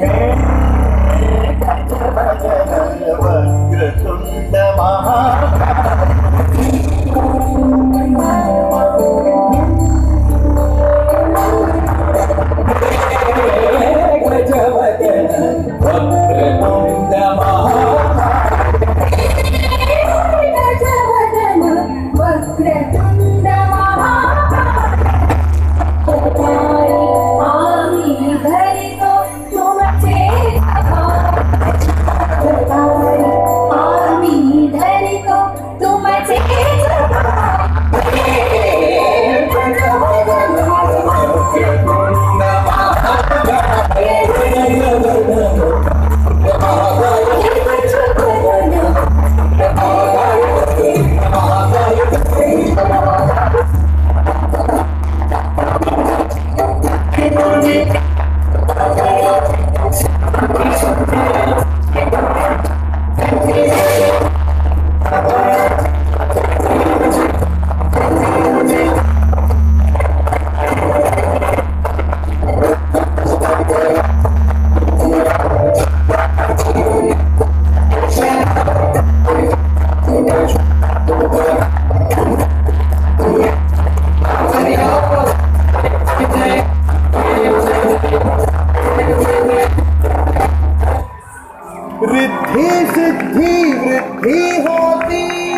Yeah. Riddhi Siddhi वृद्धि होती।